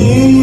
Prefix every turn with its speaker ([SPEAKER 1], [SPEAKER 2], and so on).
[SPEAKER 1] Yeah.